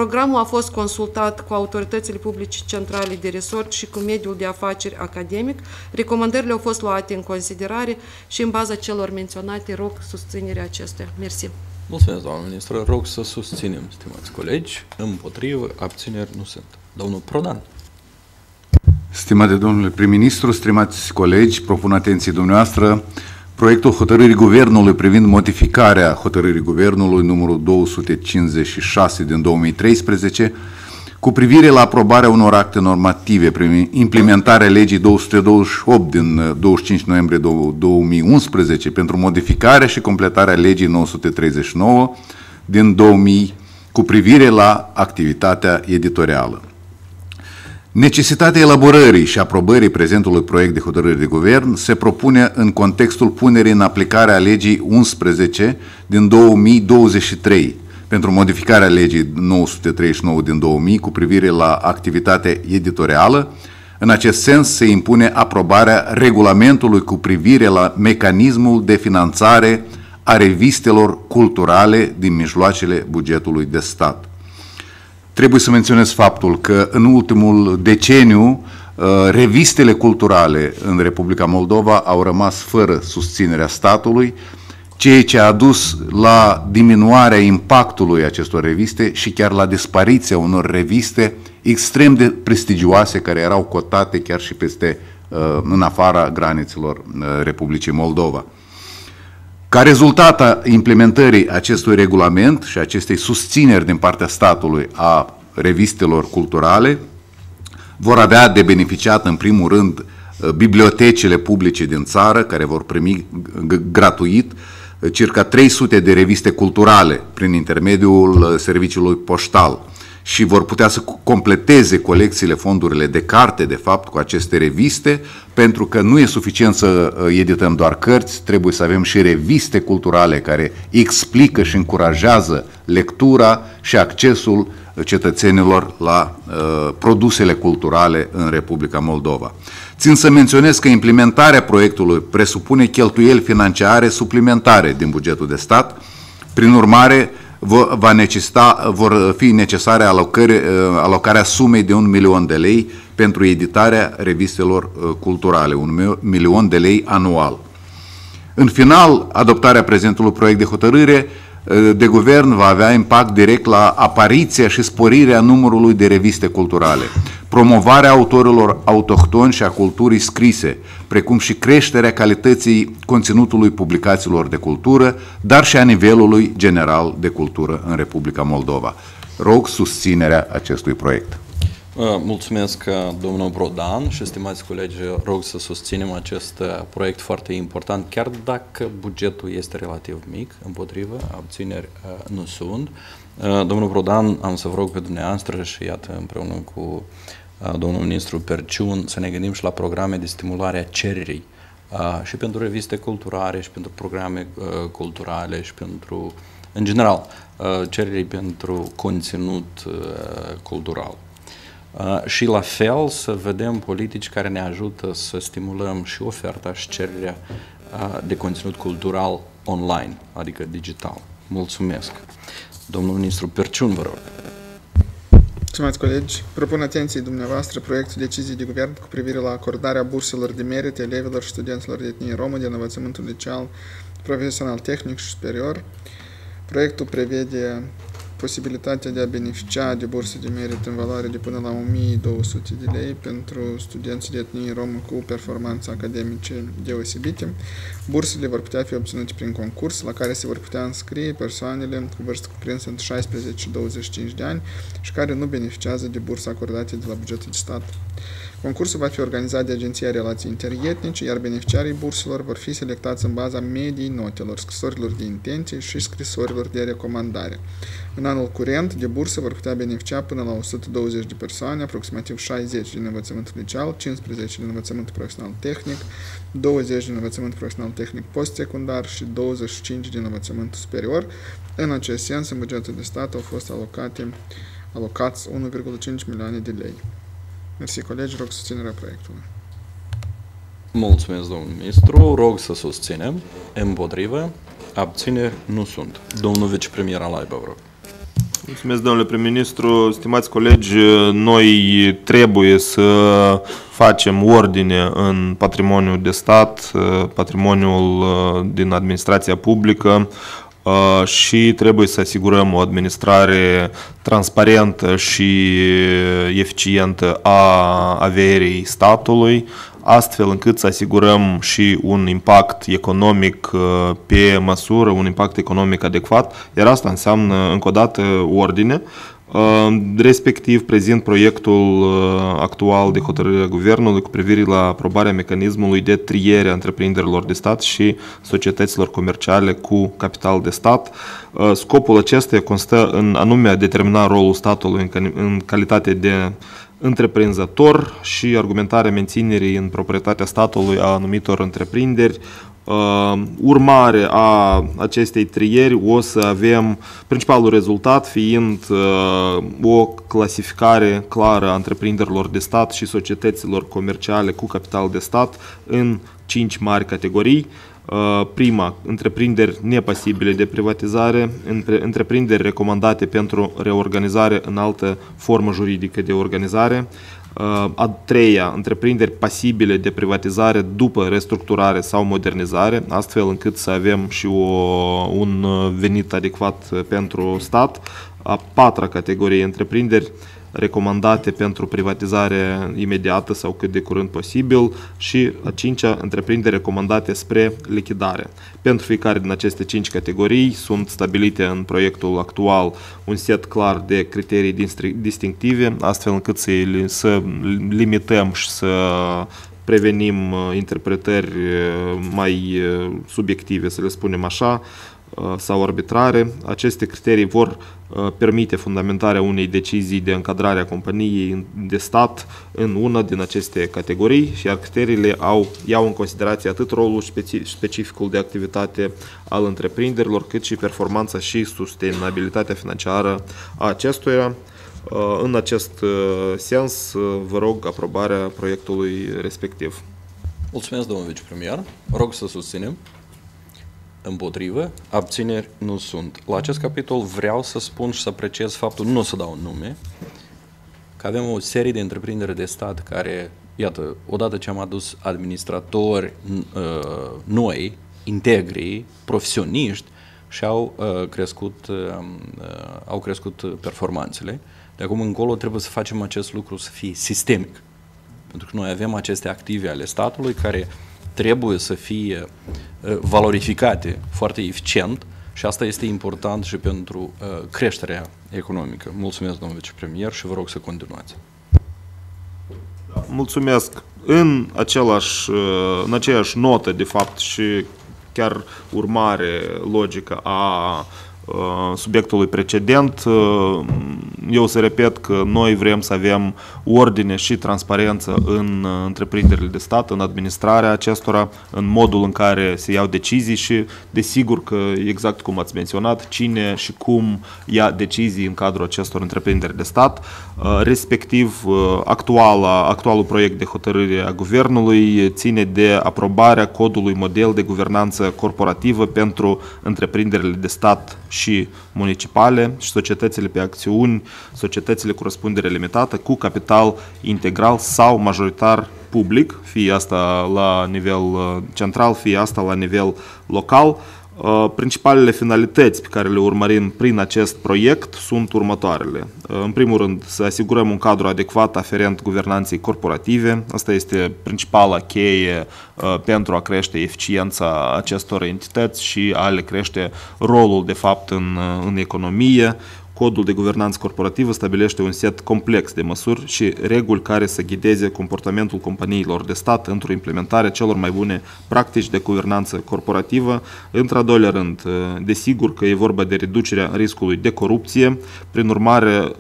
Programul a fost consultat cu autoritățile publice centrale de resort și cu mediul de afaceri academic. Recomandările au fost luate în considerare și în baza celor menționate rog susținerea acestuia. Mersi. Mulțumesc, doamnă ministră. Rog să susținem, stimați colegi. Împotrivă, abțineri nu sunt. Domnul Prodan. Stimate domnule prim-ministru, stimați colegi, propun atenție dumneavoastră proiectul hotărârii Guvernului privind modificarea hotărârii Guvernului numărul 256 din 2013 cu privire la aprobarea unor acte normative prin implementarea legii 228 din 25 uh, noiembrie 2011 pentru modificarea și completarea legii 939 din 2000 cu privire la activitatea editorială. Necesitatea elaborării și aprobării prezentului proiect de hotărâre de guvern se propune în contextul punerii în aplicare a legii 11 din 2023 pentru modificarea legii 939 din 2000 cu privire la activitatea editorială. În acest sens se impune aprobarea regulamentului cu privire la mecanismul de finanțare a revistelor culturale din mijloacele bugetului de stat. Trebuie să menționez faptul că în ultimul deceniu uh, revistele culturale în Republica Moldova au rămas fără susținerea statului, ceea ce a dus la diminuarea impactului acestor reviste și chiar la dispariția unor reviste extrem de prestigioase care erau cotate chiar și peste uh, în afara granițelor uh, Republicii Moldova. Ca rezultat a implementării acestui regulament și acestei susțineri din partea statului a revistelor culturale, vor avea de beneficiat în primul rând bibliotecile publice din țară, care vor primi gratuit circa 300 de reviste culturale prin intermediul serviciului poștal și vor putea să completeze colecțiile, fondurile de carte, de fapt, cu aceste reviste, pentru că nu e suficient să uh, edităm doar cărți, trebuie să avem și reviste culturale care explică și încurajează lectura și accesul cetățenilor la uh, produsele culturale în Republica Moldova. Țin să menționez că implementarea proiectului presupune cheltuieli financiare suplimentare din bugetul de stat, prin urmare, va necesita, vor fi necesare alocări, uh, alocarea sumei de un milion de lei pentru editarea revistelor uh, culturale, un milion de lei anual. În final, adoptarea prezentului proiect de hotărâre uh, de guvern va avea impact direct la apariția și sporirea numărului de reviste culturale promovarea autorilor autohtoni și a culturii scrise, precum și creșterea calității conținutului publicațiilor de cultură, dar și a nivelului general de cultură în Republica Moldova. Rog susținerea acestui proiect. Mulțumesc, domnul Brodan și stimați colegi, rog să susținem acest proiect foarte important, chiar dacă bugetul este relativ mic, împotrivă, abțineri nu sunt. Domnul Brodan, am să vă rog pe dumneavoastră și iată împreună cu domnul ministru Perciun, să ne gândim și la programe de stimulare a cererii și pentru reviste culturale și pentru programe culturale și pentru, în general, cererii pentru conținut cultural. Și la fel să vedem politici care ne ajută să stimulăm și oferta și cererea de conținut cultural online, adică digital. Mulțumesc. Domnul ministru Perciun, vă rog. Stimați colegi, propun atenției dumneavoastră proiectul decizii de guvern cu privire la acordarea burselor de merit elevilor și studenților de etnie romă din învățământul liceal, profesional, tehnic și superior. Proiectul prevede posibilitatea de a beneficia de burse de merit în valoare de până la 1200 de lei pentru studenții de etnie romă cu performanțe academice deosebite. Bursele vor putea fi obținute prin concurs, la care se vor putea înscrie persoanele cu vârstă cuprinsă între 16 și 25 de ani și care nu beneficiază de burse acordate de la bugetul de stat. Concursul va fi organizat de Agenția Relații Interietnice, iar beneficiarii burselor vor fi selectați în baza mediei notelor, scrisorilor de intenție și scrisorilor de recomandare. În anul curent, de bursă vor putea beneficia până la 120 de persoane, aproximativ 60 din învățământul liceal, 15 din învățământul profesional tehnic, 20 din învățământul profesional tehnic postsecundar și 25 din învățământul superior. În acest sens, în bugetul de stat au fost alocate alocați 1,5 milioane de lei. Mersi, colegi, rog susținerea proiectului. Mulțumesc, domnul ministru. Rog să susținem. Împotrivă. Abțineri nu sunt. Domnul vicepremier Alaiba, vă rog. Mulțumesc, domnule prim-ministru. Stimați colegi, noi trebuie să facem ordine în patrimoniul de stat, patrimoniul din administrația publică, și trebuie să asigurăm o administrare transparentă și eficientă a averii statului, astfel încât să asigurăm și un impact economic pe măsură, un impact economic adecvat, iar asta înseamnă, încă o dată, ordine, respectiv prezint proiectul actual de hotărâre a Guvernului cu privire la aprobarea mecanismului de triere a întreprinderilor de stat și societăților comerciale cu capital de stat. Scopul acesta constă în anume a determina rolul statului în calitate de întreprinzător și argumentarea menținerii în proprietatea statului a anumitor întreprinderi, uh, urmare a acestei trieri o să avem principalul rezultat fiind uh, o clasificare clară a întreprinderilor de stat și societăților comerciale cu capital de stat în cinci mari categorii. Uh, prima, întreprinderi nepasibile de privatizare, întreprinderi recomandate pentru reorganizare în altă formă juridică de organizare, Uh, a treia, întreprinderi pasibile de privatizare după restructurare sau modernizare, astfel încât să avem și o, un venit adecvat pentru stat. A patra categorie, întreprinderi recomandate pentru privatizare imediată sau cât de curând posibil și a cincea, întreprinderi recomandate spre lichidare. Pentru fiecare din aceste cinci categorii sunt stabilite în proiectul actual un set clar de criterii distinctive, astfel încât să, să limităm și să prevenim uh, interpretări uh, mai uh, subiective, să le spunem așa, sau arbitrare. Aceste criterii vor permite fundamentarea unei decizii de încadrare a companiei de stat în una din aceste categorii, iar criteriile au, iau în considerație atât rolul specificul de activitate al întreprinderilor, cât și performanța și sustenabilitatea financiară a acestuia. Uh, în acest uh, sens, uh, vă rog aprobarea proiectului respectiv. Mulțumesc, domnul vicepremier. Rog să susținem. Împotrivă, abțineri nu sunt. La acest capitol vreau să spun și să apreciez faptul, nu o să dau nume, că avem o serie de întreprinderi de stat care, iată, odată ce am adus administratori noi, integri, profesioniști, și au crescut, au crescut performanțele. De acum încolo trebuie să facem acest lucru să fie sistemic. Pentru că noi avem aceste active ale statului care trebuie să fie uh, valorificate foarte eficient și asta este important și pentru uh, creșterea economică. Mulțumesc, domnul vicepremier, și vă rog să continuați. Mulțumesc. În, același, uh, în aceeași notă, de fapt, și chiar urmare logică a Uh, subiectului precedent. Uh, eu să repet că noi vrem să avem ordine și transparență în uh, întreprinderile de stat, în administrarea acestora, în modul în care se iau decizii și desigur că exact cum ați menționat, cine și cum ia decizii în cadrul acestor întreprinderi de stat, respectiv actuala, actualul proiect de hotărâre a Guvernului ține de aprobarea codului model de guvernanță corporativă pentru întreprinderile de stat și municipale și societățile pe acțiuni, societățile cu răspundere limitată, cu capital integral sau majoritar public, fie asta la nivel uh, central, fie asta la nivel local, Uh, principalele finalități pe care le urmărim prin acest proiect sunt următoarele. Uh, în primul rând, să asigurăm un cadru adecvat aferent guvernanței corporative. Asta este principala cheie uh, pentru a crește eficiența acestor entități și a le crește rolul, de fapt, în, în economie, Codul de guvernanță corporativă stabilește un set complex de măsuri și reguli care să ghideze comportamentul companiilor de stat într-o implementare celor mai bune practici de guvernanță corporativă. Într-a doilea rând, desigur că e vorba de reducerea riscului de corupție. Prin urmare,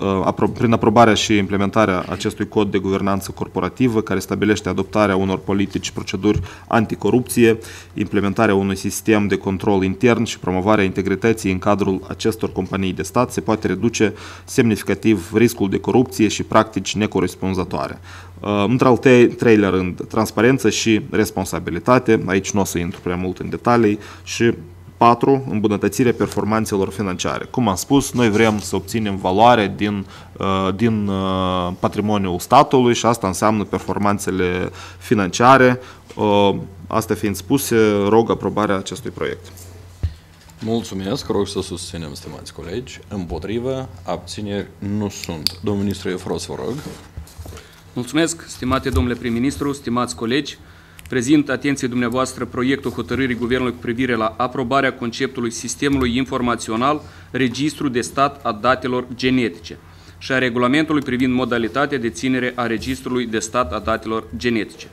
prin aprobarea și implementarea acestui cod de guvernanță corporativă, care stabilește adoptarea unor politici și proceduri anticorupție, implementarea unui sistem de control intern și promovarea integrității în cadrul acestor companii de stat, se poate poate reduce semnificativ riscul de corupție și practici necorespunzătoare. Uh, într-al treilea rând, transparență și responsabilitate. Aici nu o să intru prea mult în detalii și 4. Îmbunătățirea performanțelor financiare. Cum am spus, noi vrem să obținem valoare din, uh, din uh, patrimoniul statului și asta înseamnă performanțele financiare. Asta fiind spuse, rog aprobarea acestui proiect. Mulțumesc, rog să susținem, stimați colegi. Împotrivă, abțineri nu sunt. Domnul ministru Efros, vă rog. Mulțumesc, stimate domnule prim-ministru, stimați colegi. Prezint atenție dumneavoastră proiectul hotărârii Guvernului cu privire la aprobarea conceptului Sistemului Informațional Registru de Stat a Datelor Genetice și a regulamentului privind modalitatea de ținere a Registrului de Stat a Datelor Genetice.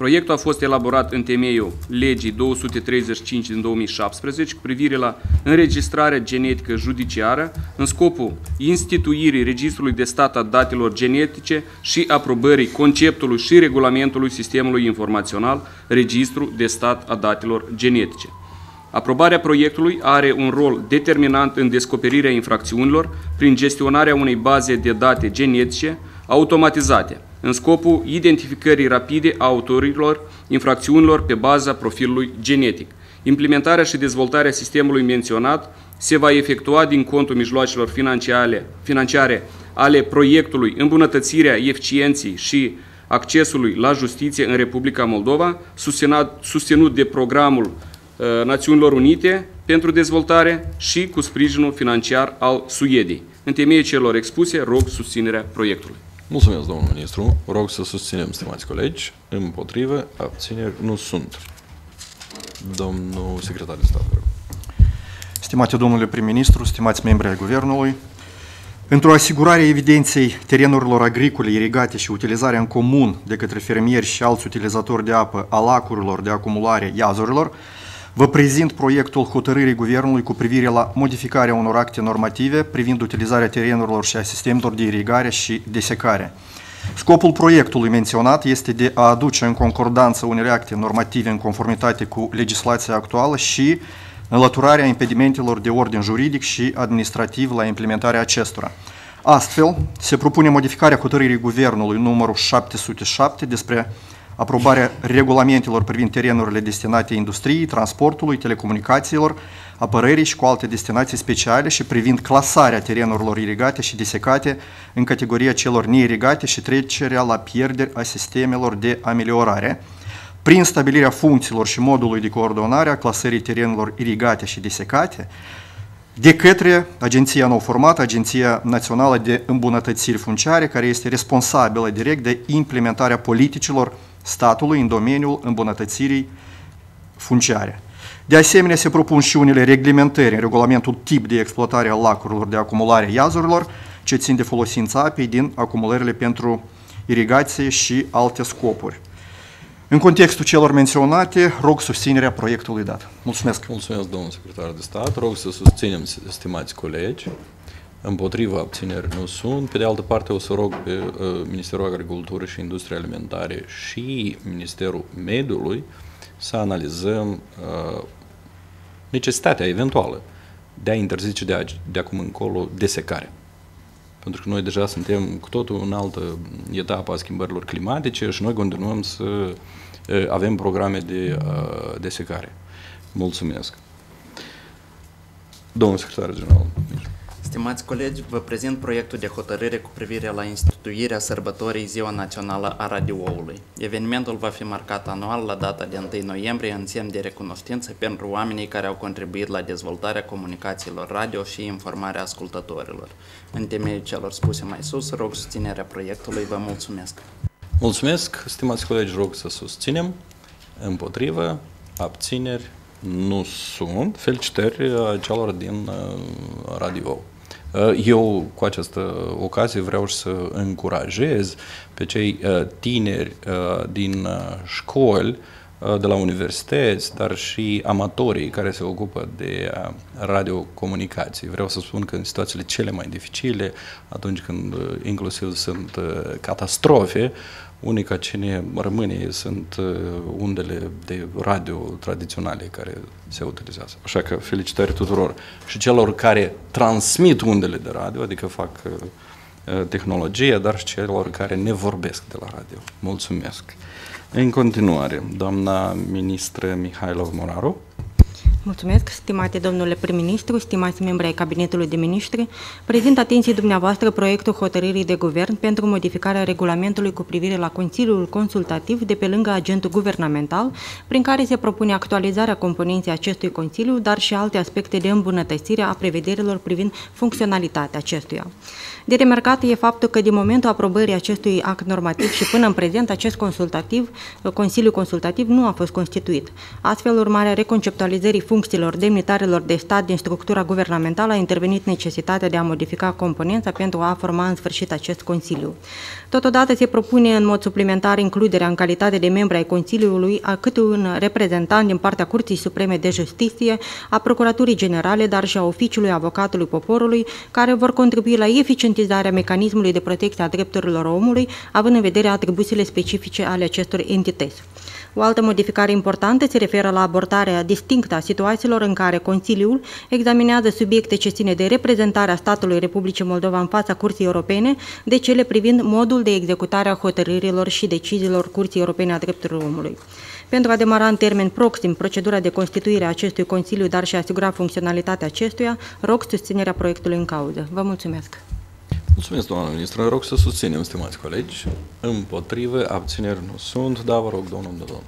Proiectul a fost elaborat în temeiul legii 235 din 2017 cu privire la înregistrarea genetică judiciară în scopul instituirii Registrului de Stat a datelor genetice și aprobării conceptului și regulamentului Sistemului Informațional Registru de Stat a datelor genetice. Aprobarea proiectului are un rol determinant în descoperirea infracțiunilor prin gestionarea unei baze de date genetice automatizate, în scopul identificării rapide a autorilor infracțiunilor pe baza profilului genetic. Implementarea și dezvoltarea sistemului menționat se va efectua din contul mijloacelor financiare, financiare ale proiectului îmbunătățirea eficienței și accesului la justiție în Republica Moldova, susținut de programul uh, Națiunilor Unite pentru dezvoltare și cu sprijinul financiar al Suediei. În temeiul celor expuse, rog susținerea proiectului. Mulțumesc, domnul ministru. Rog să susținem, stimați colegi. Împotrivă, abțineri nu sunt. Domnul secretar de stat. Stimate domnule prim-ministru, stimați membri ai Guvernului, pentru asigurarea evidenței terenurilor agricole irigate și utilizarea în comun de către fermieri și alți utilizatori de apă a lacurilor de acumulare iazurilor, vă prezint proiectul hotărârii Guvernului cu privire la modificarea unor acte normative privind utilizarea terenurilor și a sistemelor de irigare și desecare. Scopul proiectului menționat este de a aduce în concordanță unele acte normative în conformitate cu legislația actuală și înlăturarea impedimentelor de ordin juridic și administrativ la implementarea acestora. Astfel, se propune modificarea hotărârii Guvernului numărul 707 despre aprobarea regulamentelor privind terenurile destinate industriei, transportului, telecomunicațiilor, apărării și cu alte destinații speciale și privind clasarea terenurilor irigate și desecate în categoria celor neirigate și trecerea la pierderi a sistemelor de ameliorare, prin stabilirea funcțiilor și modului de coordonare a clasării terenurilor irigate și desecate, de către agenția nou formată, Agenția Națională de Îmbunătățiri Funciare, care este responsabilă direct de implementarea politicilor statului în domeniul îmbunătățirii funciare. De asemenea, se propun și unele reglementări în regulamentul tip de exploatare a lacurilor de acumulare iazurilor, ce țin de folosința apei din acumulările pentru irigație și alte scopuri. În contextul celor menționate, rog susținerea proiectului dat. Mulțumesc! Mulțumesc, domnul secretar de stat. Rog să susținem, stimați colegi. Împotriva abțineri nu sunt. Pe de altă parte, o să rog pe uh, Ministerul Agriculturii și Industriei Alimentare și Ministerul Mediului să analizăm uh, necesitatea eventuală de a interzice de, a, de acum încolo desecare. Pentru că noi deja suntem cu totul în altă etapă a schimbărilor climatice și noi continuăm să uh, avem programe de uh, desecare. Mulțumesc. Domnul secretar general. Stimați colegi, vă prezint proiectul de hotărâre cu privire la instituirea sărbătorii Ziua Națională a Radioului. Evenimentul va fi marcat anual la data de 1 noiembrie în semn de recunoștință pentru oamenii care au contribuit la dezvoltarea comunicațiilor radio și informarea ascultătorilor. În temeiul celor spuse mai sus, rog susținerea proiectului. Vă mulțumesc! Mulțumesc, stimați colegi, rog să susținem. Împotrivă, abțineri, nu sunt. Felicitări celor din uh, radio. Uh, eu, cu această ocazie, vreau să încurajez pe cei uh, tineri uh, din școli, de la universități, dar și amatorii care se ocupă de radiocomunicații. Vreau să spun că în situațiile cele mai dificile, atunci când inclusiv sunt catastrofe, Unica ce ne rămâne sunt uh, undele de radio tradiționale care se utilizează. Așa că felicitări tuturor și celor care transmit undele de radio, adică fac uh, uh, tehnologie, dar și celor care ne vorbesc de la radio. Mulțumesc! În continuare, doamna ministră Mihailov Moraru. Mulțumesc, stimate domnule prim-ministru, stimați membri ai Cabinetului de Ministri. Prezint atenției dumneavoastră proiectul hotărârii de guvern pentru modificarea regulamentului cu privire la Consiliul Consultativ de pe lângă agentul guvernamental, prin care se propune actualizarea componenței acestui Consiliu, dar și alte aspecte de îmbunătățire a prevederilor privind funcționalitatea acestuia. De remarcat e faptul că din momentul aprobării acestui act normativ și până în prezent acest consultativ, Consiliul Consultativ nu a fost constituit. Astfel, urmarea reconceptualizării funcțiilor demnitarilor de stat din structura guvernamentală a intervenit necesitatea de a modifica componența pentru a forma în sfârșit acest Consiliu. Totodată se propune în mod suplimentar includerea în calitate de membri ai Consiliului a cât un reprezentant din partea Curții Supreme de Justiție, a Procuraturii Generale, dar și a Oficiului Avocatului Poporului, care vor contribui la eficientizarea mecanismului de protecție a drepturilor omului, având în vedere atribuțiile specifice ale acestor entități. O altă modificare importantă se referă la abordarea distinctă a situațiilor în care Consiliul examinează subiecte ce ține de reprezentarea statului Republicii Moldova în fața Curții Europene, de cele privind modul de executare a hotărârilor și deciziilor Curții Europene a Drepturilor Omului. Pentru a demara în termen proxim procedura de constituire a acestui Consiliu, dar și a asigura funcționalitatea acestuia, rog susținerea proiectului în cauză. Vă mulțumesc! Mulțumesc, doamna ministru. Rog să susținem, stimați colegi. Împotrivă, abțineri nu sunt. Da, vă rog, domnul Dodon.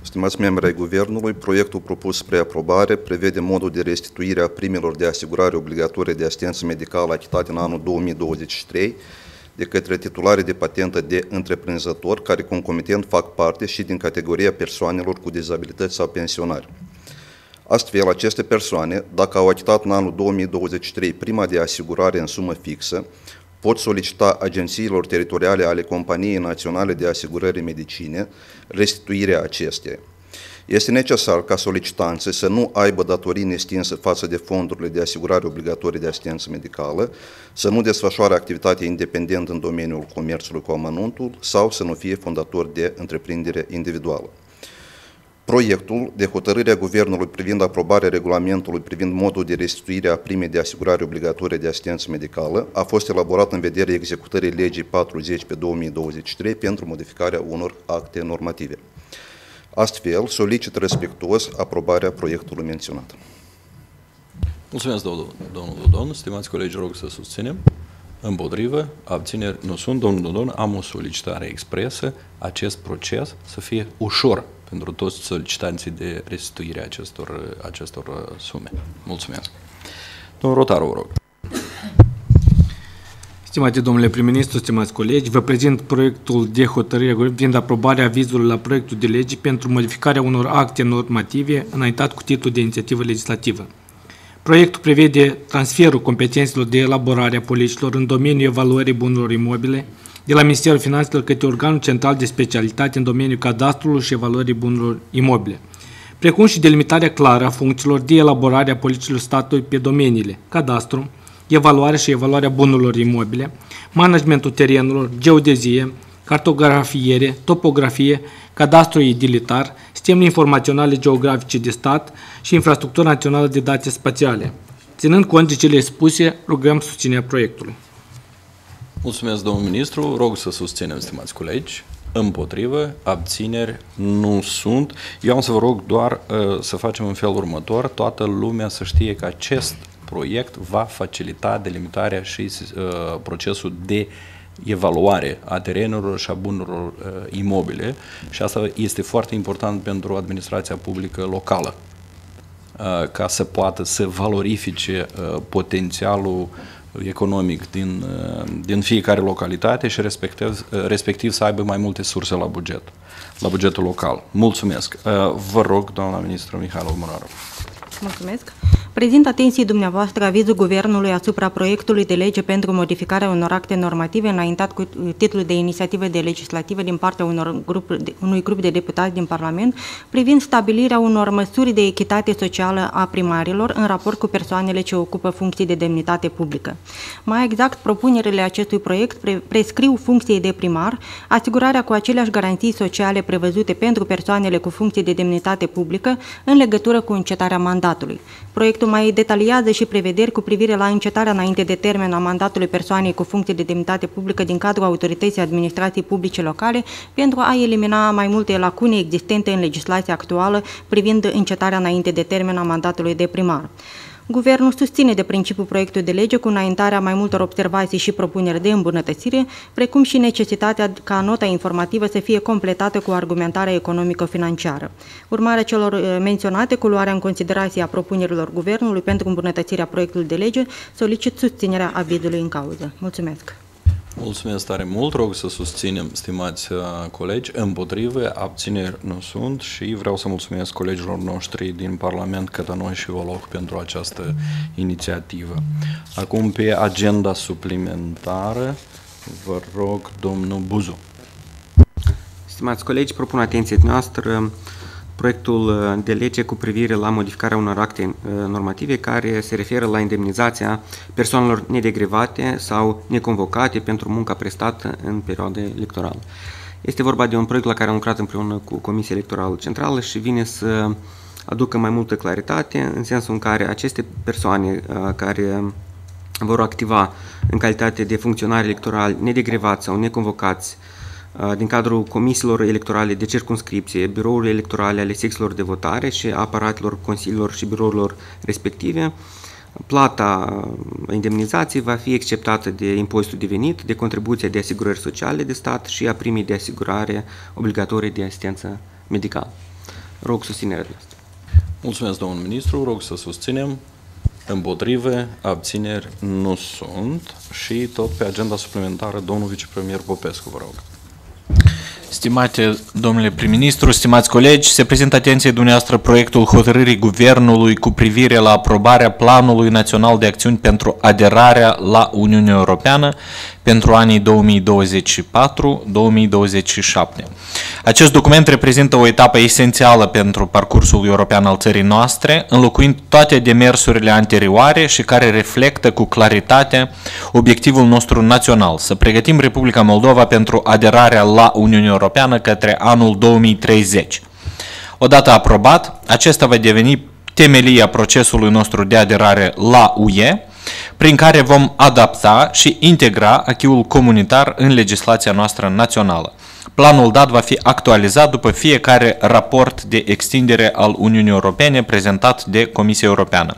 Stimați membri ai Guvernului, proiectul propus spre aprobare prevede modul de restituire a primelor de asigurare obligatorie de asistență medicală achitate în anul 2023 de către titulare de patentă de întreprinzător care concomitent fac parte și din categoria persoanelor cu dizabilități sau pensionari. Astfel, aceste persoane, dacă au achitat în anul 2023 prima de asigurare în sumă fixă, pot solicita agențiilor teritoriale ale Companiei Naționale de Asigurări Medicine restituirea acesteia. Este necesar ca solicitanții să nu aibă datorii nestinse față de fondurile de asigurare obligatorii de asistență medicală, să nu desfășoare activitate independentă în domeniul comerțului cu amănuntul sau să nu fie fondator de întreprindere individuală. Proiectul de hotărâre a Guvernului privind aprobarea regulamentului privind modul de restituire a primei de asigurare obligatorie de asistență medicală a fost elaborat în vederea executării legii 40 pe 2023 pentru modificarea unor acte normative. Astfel, solicit respectuos aprobarea proiectului menționat. Mulțumesc, domnul Dodon. Stimați colegi, rog să susținem. Împotrivă, abțineri nu sunt. Domnul Dodon, am o solicitare expresă, acest proces să fie ușor pentru toți solicitanții de restituire a acestor, acestor uh, sume. Mulțumesc. Domnul Rotaru, vă rog. Stimate domnule prim-ministru, stimați colegi, vă prezint proiectul de hotărâre privind aprobarea avizului la proiectul de lege pentru modificarea unor acte normative înaintat cu titlul de inițiativă legislativă. Proiectul prevede transferul competențelor de elaborare a politicilor în domeniul evaluării bunurilor imobile de la Ministerul Finanțelor către organul central de specialitate în domeniul cadastrului și evaluării bunurilor imobile, precum și delimitarea clară a funcțiilor de elaborare a politicilor statului pe domeniile cadastru, evaluare și evaluarea bunurilor imobile, managementul terenurilor, geodezie, cartografiere, topografie, cadastru edilitar, sistemele informaționale geografice de stat și infrastructura națională de date spațiale. Ținând cont de cele spuse, rugăm susținerea proiectului. Mulțumesc, domnul ministru. Rog să susținem, stimați colegi. Împotrivă, abțineri nu sunt. Eu am să vă rog doar uh, să facem în felul următor. Toată lumea să știe că acest proiect va facilita delimitarea și uh, procesul de evaluare a terenurilor și a bunurilor uh, imobile și asta este foarte important pentru administrația publică locală uh, ca să poată să valorifice uh, potențialul economic din, uh, din fiecare localitate și respectiv, uh, respectiv să aibă mai multe surse la buget, la bugetul local. Mulțumesc. Uh, vă rog, doamna ministru Mihail Moraru. Mulțumesc. Prezint atenției dumneavoastră avizul Guvernului asupra proiectului de lege pentru modificarea unor acte normative înaintat cu titlul de inițiativă de legislativă din partea unor grup, unui grup de deputați din Parlament privind stabilirea unor măsuri de echitate socială a primarilor în raport cu persoanele ce ocupă funcții de demnitate publică. Mai exact, propunerile acestui proiect pre prescriu funcției de primar, asigurarea cu aceleași garanții sociale prevăzute pentru persoanele cu funcții de demnitate publică în legătură cu încetarea mandatului. Proiectul mai detaliază și prevederi cu privire la încetarea înainte de termen a mandatului persoanei cu funcție de demnitate publică din cadrul autorității administrației publice locale pentru a elimina mai multe lacune existente în legislația actuală privind încetarea înainte de termen a mandatului de primar. Guvernul susține de principiu proiectul de lege cu înaintarea mai multor observații și propuneri de îmbunătățire, precum și necesitatea ca nota informativă să fie completată cu argumentarea economico-financiară. Urmarea celor eh, menționate, cu luarea în considerație a propunerilor Guvernului pentru îmbunătățirea proiectului de lege, solicit susținerea avizului în cauză. Mulțumesc! Mulțumesc tare mult, rog să susținem, stimați uh, colegi, împotrivă, abțineri nu sunt și vreau să mulțumesc colegilor noștri din Parlament, Cătănoi și Voloc, pentru această inițiativă. Acum, pe agenda suplimentară, vă rog, domnul Buzu. Stimați colegi, propun atenție noastră proiectul uh, de lege cu privire la modificarea unor acte uh, normative care se referă la indemnizația persoanelor nedegrevate sau neconvocate pentru munca prestată în perioada electorală. Este vorba de un proiect la care am lucrat împreună cu Comisia Electorală Centrală și vine să aducă mai multă claritate în sensul în care aceste persoane uh, care vor activa în calitate de funcționari electorali nedegrevați sau neconvocați din cadrul comisiilor electorale de circunscripție, birourile electorale ale sexilor de votare și aparatelor consiliilor și birourilor respective, plata indemnizației va fi acceptată de impozitul de venit, de contribuția de asigurări sociale de stat și a primii de asigurare obligatorii de asistență medicală. Rog susținerea de asta. Mulțumesc, domnul ministru. Rog să susținem. Împotrive, abțineri nu sunt și tot pe agenda suplimentară, domnul vicepremier Popescu, vă rog. Stimate domnule prim-ministru, stimați colegi, se prezintă atenției dumneavoastră proiectul hotărârii Guvernului cu privire la aprobarea Planului Național de Acțiuni pentru aderarea la Uniunea Europeană pentru anii 2024-2027. Acest document reprezintă o etapă esențială pentru parcursul european al țării noastre, înlocuind toate demersurile anterioare și care reflectă cu claritate obiectivul nostru național, să pregătim Republica Moldova pentru aderarea la Uniunea Europeană către anul 2030. Odată aprobat, acesta va deveni temelia procesului nostru de aderare la UE, prin care vom adapta și integra achiul comunitar în legislația noastră națională. Planul dat va fi actualizat după fiecare raport de extindere al Uniunii Europene prezentat de Comisia Europeană.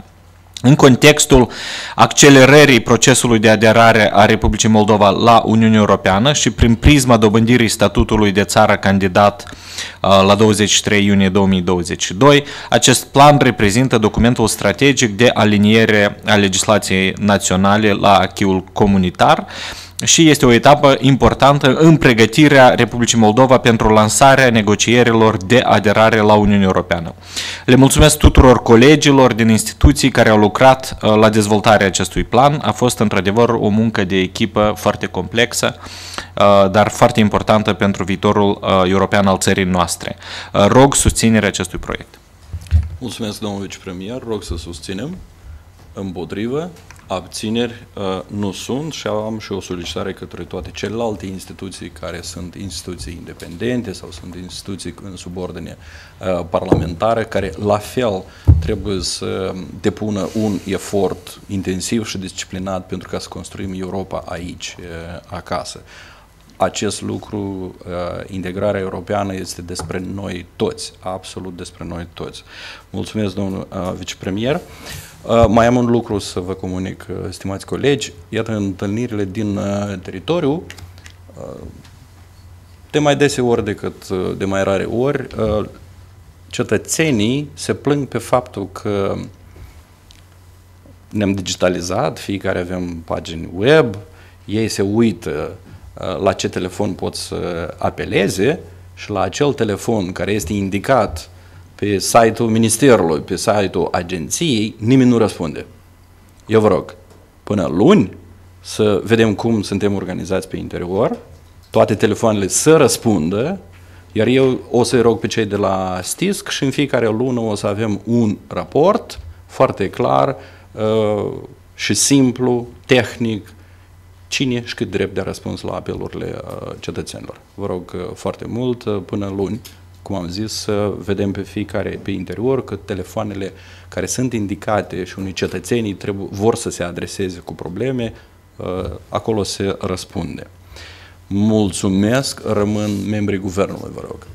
În contextul accelerării procesului de aderare a Republicii Moldova la Uniunea Europeană și prin prisma dobândirii statutului de țară candidat uh, la 23 iunie 2022, acest plan reprezintă documentul strategic de aliniere a legislației naționale la achiul comunitar și este o etapă importantă în pregătirea Republicii Moldova pentru lansarea negocierilor de aderare la Uniunea Europeană. Le mulțumesc tuturor colegilor din instituții care au lucrat uh, la dezvoltarea acestui plan. A fost într-adevăr o muncă de echipă foarte complexă, uh, dar foarte importantă pentru viitorul uh, european al țării noastre. Rog susținerea acestui proiect. Mulțumesc, domnul vicepremier. Rog să susținem. Împotrivă. Abțineri uh, nu sunt și am și o solicitare către toate celelalte instituții care sunt instituții independente sau sunt instituții în subordine uh, parlamentară, care la fel trebuie să depună un efort intensiv și disciplinat pentru ca să construim Europa aici, uh, acasă. Acest lucru, integrarea europeană este despre noi toți, absolut despre noi toți. Mulțumesc, domnul vicepremier. Uh, mai am un lucru să vă comunic, uh, stimați colegi. Iată, întâlnirile din uh, teritoriu, de mai dese ori decât de mai rare ori, cetățenii se plâng pe faptul că ne-am digitalizat, fiecare avem pagini web, ei se uită la ce telefon pot să apeleze și la acel telefon care este indicat pe site-ul Ministerului, pe site-ul agenției, nimeni nu răspunde. Eu vă rog, până luni, să vedem cum suntem organizați pe interior, toate telefoanele să răspundă, iar eu o să-i rog pe cei de la STISC și în fiecare lună o să avem un raport foarte clar uh, și simplu, tehnic, cine și cât drept de răspuns la apelurile uh, cetățenilor. Vă rog uh, foarte mult, uh, până luni, cum am zis, să vedem pe fiecare pe interior că telefoanele care sunt indicate și unui cetățenii trebuie, vor să se adreseze cu probleme, uh, acolo se răspunde. Mulțumesc, rămân membrii guvernului, vă rog.